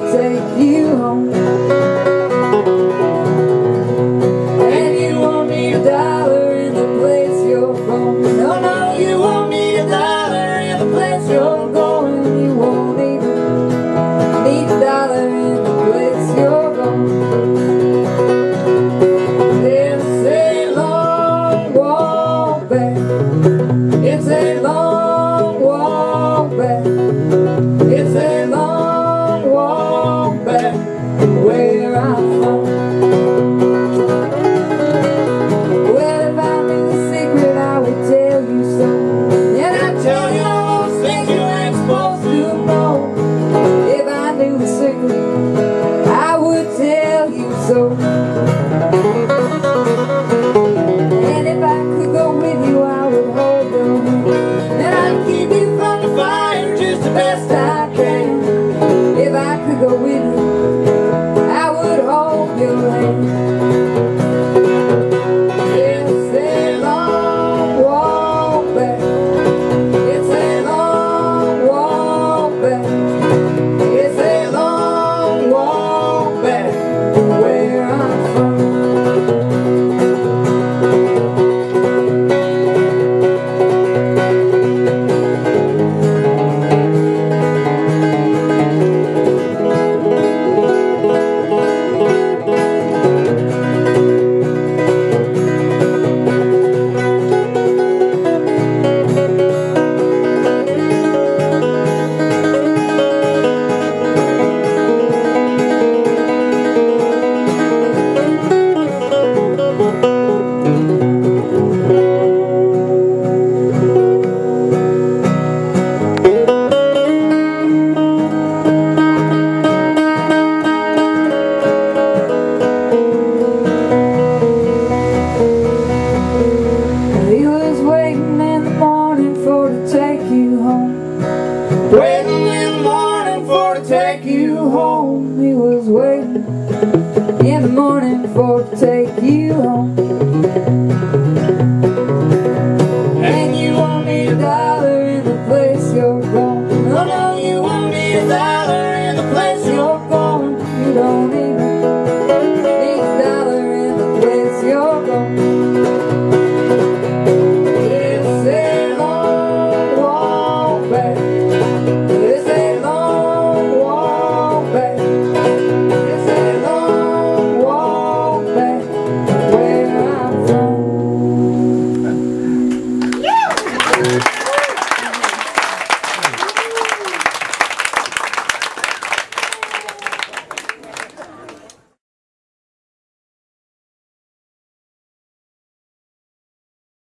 在 so And if I could go with you I would hold them And I'd keep you from the fire just the best I can. If I could go with you. Home.